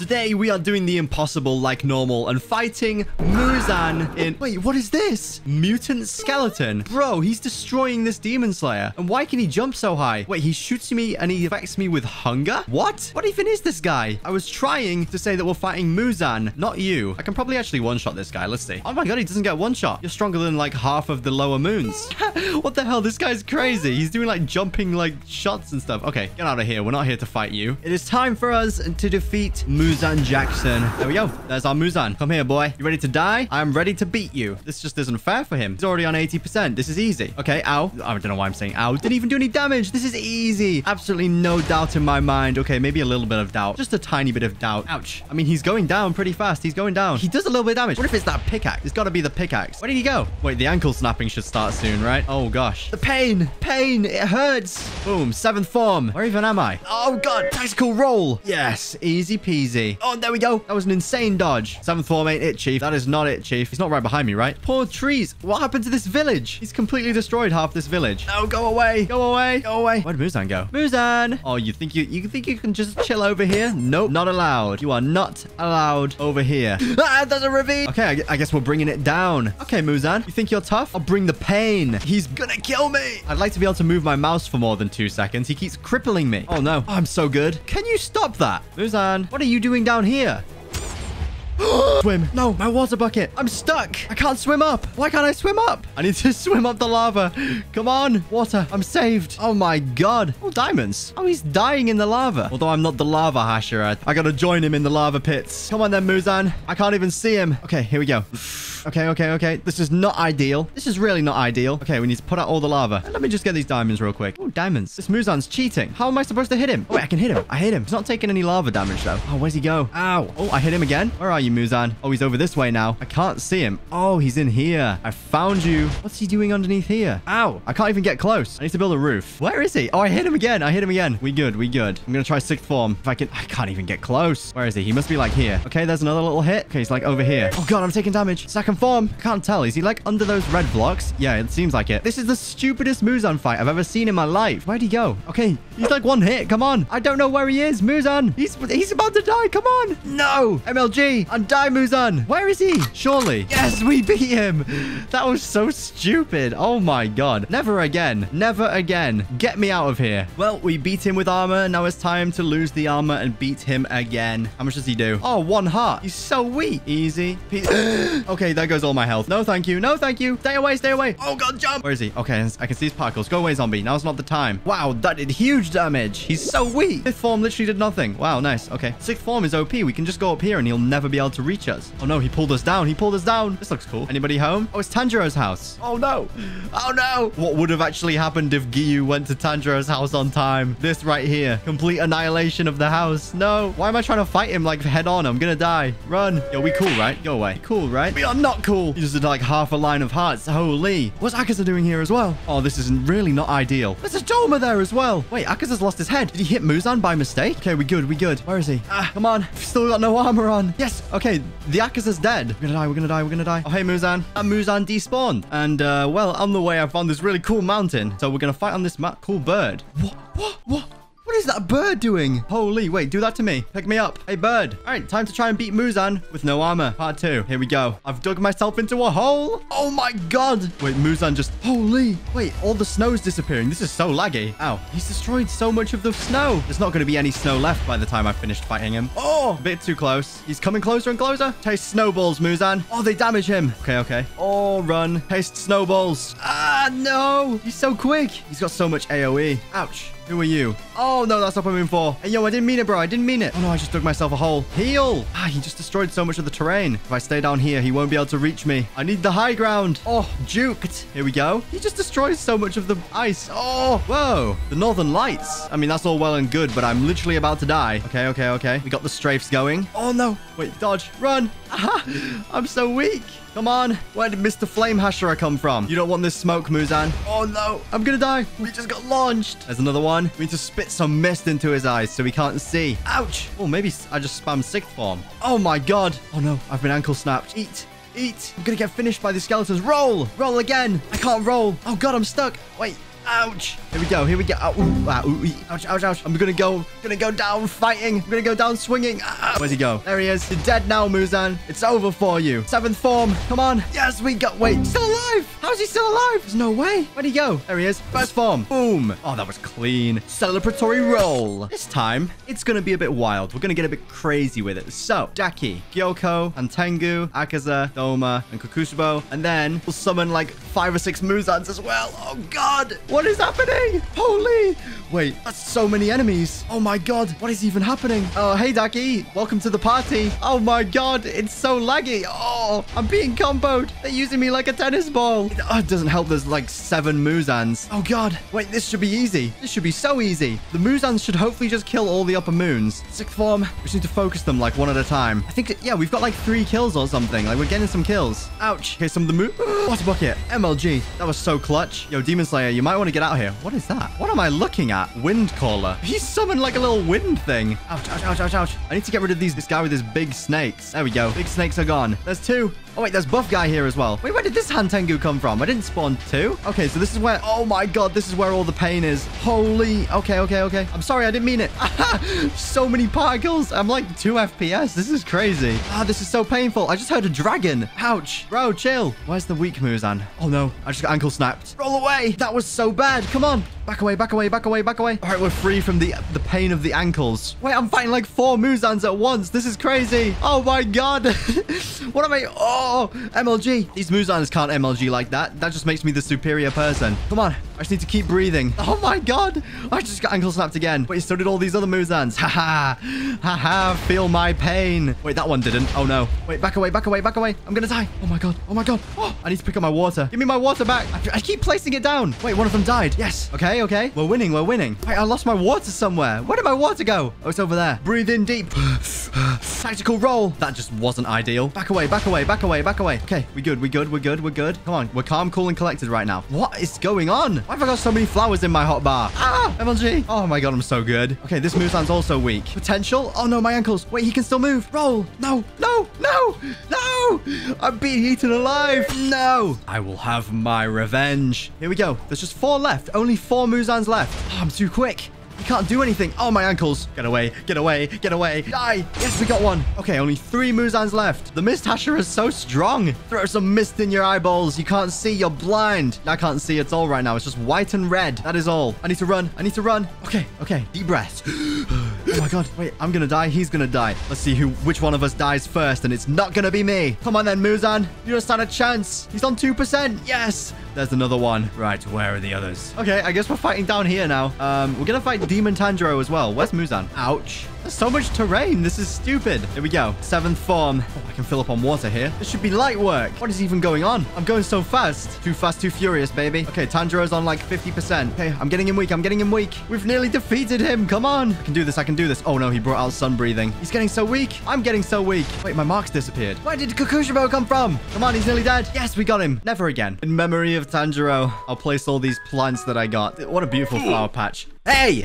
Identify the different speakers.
Speaker 1: Today, we are doing the impossible like normal and fighting Muzan in... Wait, what is this? Mutant skeleton. Bro, he's destroying this demon slayer. And why can he jump so high? Wait, he shoots me and he affects me with hunger? What? What even is this guy? I was trying to say that we're fighting Muzan, not you. I can probably actually one-shot this guy. Let's see. Oh my god, he doesn't get one-shot. You're stronger than like half of the lower moons. what the hell? This guy's crazy. He's doing like jumping like shots and stuff. Okay, get out of here. We're not here to fight you. It is time for us to defeat Muzan Jackson. There we go. There's our Muzan. Come here, boy. You ready to die? I'm ready to beat you. This just isn't fair for him. He's already on 80%. This is easy. Okay, ow. I don't know why I'm saying ow. Didn't even do any damage. This is easy. Absolutely no doubt in my mind. Okay, maybe a little bit of doubt. Just a tiny bit of doubt. Ouch. I mean, he's going down pretty fast. He's going down. He does a little bit of damage. What if it's that pickaxe? It's got to be the pickaxe. Where did he go? Wait, the ankle snapping should start soon, right? Oh, gosh. The pain. Pain. It hurts. Boom. Seventh form. Where even am I? Oh, God. Tactical roll. Yes. Easy peasy. Oh, there we go. That was an insane dodge. Seventh form ain't it, Chief. That is not it, Chief. He's not right behind me, right? Poor trees. What happened to this village? He's completely destroyed half this village. No, go away. Go away. Go away. Where did Muzan go? Muzan. Oh, you think you you think you can just chill over here? Nope. Not allowed. You are not allowed over here. ah, there's a ravine. Okay, I, I guess we're bringing it down. Okay, Muzan. You think you're tough? I'll bring the pain. He's gonna kill me. I'd like to be able to move my mouse for more than two seconds. He keeps crippling me. Oh, no. Oh, I'm so good. Can you stop that? Muzan, what are you doing down here? swim. No, my water bucket. I'm stuck. I can't swim up. Why can't I swim up? I need to swim up the lava. Come on. Water. I'm saved. Oh my god. Oh, diamonds. Oh, he's dying in the lava. Although I'm not the lava Hashira. I, gotta join him in the lava pits. Come on then, Muzan. I can't even see him. Okay, here we go. Okay, okay, okay. This is not ideal. This is really not ideal. Okay, we need to put out all the lava. Let me just get these diamonds real quick. Oh, diamonds. This Muzan's cheating. How am I supposed to hit him? Oh, wait, I can hit him. I hit him. He's not taking any lava damage, though. Oh, where's he go? Ow. Oh, I hit him again. Where are you, Muzan? Oh, he's over this way now. I can't see him. Oh, he's in here. I found you. What's he doing underneath here? Ow. I can't even get close. I need to build a roof. Where is he? Oh, I hit him again. I hit him again. We good. We good. I'm going to try sixth form. If I can... I can't even get close. Where is he? He must be like here. Okay, there's another little hit. Okay, he's like over here. Oh, God, I'm taking damage. Second form. I can't tell. Is he like under those red blocks? Yeah, it seems like it. This is the stupidest Muzan fight I've ever seen in my life. Where'd he go? Okay, he's like one hit. Come on. I don't know where he is. Muzan. He's, he's about to die. Come on. No. MLG. And die, Muzan. Where is he? Surely. Yes, we beat him. That was so stupid. Oh my god. Never again. Never again. Get me out of here. Well, we beat him with armor. Now it's time to lose the armor and beat him again. How much does he do? Oh, one heart. He's so weak. Easy. Okay, there goes all my health. No, thank you. No, thank you. Stay away. Stay away. Oh god, jump. Where is he? Okay, I can see his particles. Go away, zombie. Now's not the time. Wow, that did huge damage. He's so weak. Fifth form literally did nothing. Wow, nice. Okay. Sixth form is OP. We can just go up here and he'll never be able to reach us. Oh no, he pulled us down. He pulled us down. This looks cool. Anybody home? Oh, it's Tanjiro's house. Oh no. Oh no. What would have actually happened if Giyu went to Tanjiro's house on time? This right here. Complete annihilation of the house. No. Why am I trying to fight him like head on? I'm gonna die. Run. Yo, we cool, right? Go away. Cool, right? We are not cool. He just did like half a line of hearts. Holy. What's Akaza doing here as well? Oh, this is really not ideal. There's a Doma there as well. Wait, Akaza's lost his head. Did he hit Muzan by mistake? Okay, we good. We good. Where is he? Ah, come on. We've still got no armor on. Yes. Okay, the Akaza's dead. We're gonna die. We're gonna die. We're gonna die. Oh, hey, Muzan. Uh, Muzan despawned. And, uh, well, on the way, I found this really cool mountain. So we're gonna fight on this ma- cool bird. What? What? What? That bird doing? Holy, wait, do that to me. Pick me up. Hey, bird. All right, time to try and beat Muzan with no armor. Part two. Here we go. I've dug myself into a hole. Oh my god. Wait, Muzan just... Holy. Wait, all the snow's disappearing. This is so laggy. Ow. He's destroyed so much of the snow. There's not going to be any snow left by the time I've finished fighting him. Oh, a bit too close. He's coming closer and closer. Taste snowballs, Muzan. Oh, they damage him. Okay, okay. Oh, run. Taste snowballs. Ah, no. He's so quick. He's got so much AoE. Ouch. Who are you? Oh, no, that's not what I'm in for. Hey, yo, I didn't mean it, bro. I didn't mean it. Oh, no, I just dug myself a hole. Heal. Ah, he just destroyed so much of the terrain. If I stay down here, he won't be able to reach me. I need the high ground. Oh, juked. Here we go. He just destroys so much of the ice. Oh, whoa. The northern lights. I mean, that's all well and good, but I'm literally about to die. Okay, okay, okay. We got the strafes going. Oh, no. Wait, dodge. Run. Aha. I'm so weak. Come on. Where did Mr. Flame Hashira come from? You don't want this smoke, Muzan. Oh, no. I'm gonna die. We just got launched. There's another one. We need to spit some mist into his eyes so he can't see. Ouch. Oh, maybe I just spam sixth form. Oh, my God. Oh, no. I've been ankle snapped. Eat. Eat. I'm gonna get finished by the skeletons. Roll. Roll again. I can't roll. Oh, God. I'm stuck. Wait. Ouch. Here we go. Here we go. Ooh, ah, ooh, ouch, ouch, ouch. I'm gonna go, gonna go down fighting. I'm gonna go down swinging. Ah, Where's he go? There he is. You're dead now, Muzan. It's over for you. Seventh form. Come on. Yes, we got... Wait, still alive. How is he still alive? There's no way. Where'd he go? There he is. First form. Boom. Oh, that was clean. Celebratory roll. This time, it's going to be a bit wild. We're going to get a bit crazy with it. So, Jackie, Gyokko, and Tengu, Akaza, Doma, and Kokushibo. And then we'll summon like five or six Muzans as well. Oh, God. What is happening? Holy. Wait, that's so many enemies. Oh, my God. What is even happening? Oh, hey, Daki. Welcome to the party. Oh, my God. It's so laggy. Oh, I'm being comboed. They're using me like a tennis ball. It, oh, it doesn't help. There's like seven Muzans. Oh, God. Wait, this should be easy. This should be so easy. The Muzans should hopefully just kill all the upper moons. Sixth form. We just need to focus them like one at a time. I think, yeah, we've got like three kills or something. Like we're getting some kills. Ouch. Okay, some of the moon. Water bucket. MLG. That was so clutch. Yo, Demon Slayer, you might want to get out here. What is that? What am I looking at? Wind caller. He summoned like a little wind thing. Ouch, ouch, ouch, ouch, ouch. I need to get rid of these. This guy with his big snakes. There we go. Big snakes are gone. There's two. Oh, wait, there's buff guy here as well. Wait, where did this Hantengu come from? I didn't spawn two. Okay, so this is where... Oh, my God. This is where all the pain is. Holy... Okay, okay, okay. I'm sorry. I didn't mean it. so many particles. I'm like 2 FPS. This is crazy. Ah, this is so painful. I just heard a dragon. Ouch. Bro, chill. Where's the weak Muzan? Oh, no. I just got ankle snapped. Roll away. That was so bad. Come on. Back away, back away, back away, back away. All right, we're free from the the pain of the ankles. Wait, I'm fighting like four Muzans at once. This is crazy. Oh, my God. what am I... Oh, Oh, MLG. These Muzans can't MLG like that. That just makes me the superior person. Come on. I just need to keep breathing. Oh, my God. I just got ankle snapped again. Wait, so did all these other Muzans. Haha. Haha. Feel my pain. Wait, that one didn't. Oh, no. Wait, back away, back away, back away. I'm going to die. Oh, my God. Oh, my God. Oh, I need to pick up my water. Give me my water back. I, I keep placing it down. Wait, one of them died. Yes. Okay, okay. We're winning. We're winning. Wait, I lost my water somewhere. Where did my water go? Oh, it's over there. Breathe in deep. Tactical roll. That just wasn't ideal. Back away, back away, back away, back away. Okay, we good, we good, we're good, we're good. Come on, we're calm, cool, and collected right now. What is going on? Why have I got so many flowers in my hot bar? Ah, MLG. Oh my god, I'm so good. Okay, this Muzan's also weak. Potential? Oh no, my ankles. Wait, he can still move. Roll. No, no, no, no. I'm being eaten alive. No. I will have my revenge. Here we go. There's just four left. Only four Muzans left. Oh, I'm too quick. You can't do anything. Oh, my ankles. Get away. Get away. Get away. Die. Yes, we got one. Okay, only three Muzans left. The Mist Hashira is so strong. Throw some mist in your eyeballs. You can't see. You're blind. I can't see at all right now. It's just white and red. That is all. I need to run. I need to run. Okay, okay. Deep breath. oh, my God. Wait, I'm to die. He's to die. Let's see who, which one of us dies first, and it's not to be me. Come on then, Muzan. You don't stand a chance. He's on 2%. Yes. There's another one. Right, where are the others? Okay, I guess we're fighting down here now. Um, we're gonna fight Demon Tanjiro as well. Where's Muzan? Ouch. There's so much terrain. This is stupid. Here we go. Seventh form. Oh, I can fill up on water here. This should be light work. What is even going on? I'm going so fast. Too fast, too furious, baby. Okay, Tanjiro's on like 50%. Okay, I'm getting him weak. I'm getting him weak. We've nearly defeated him. Come on. I can do this. I can do this. Oh, no. He brought out sun breathing. He's getting so weak. I'm getting so weak. Wait, my marks disappeared. Where did Kokushibo come from? Come on. He's nearly dead. Yes, we got him. Never again. In memory of Tanjiro, I'll place all these plants that I got. What a beautiful flower patch. Hey!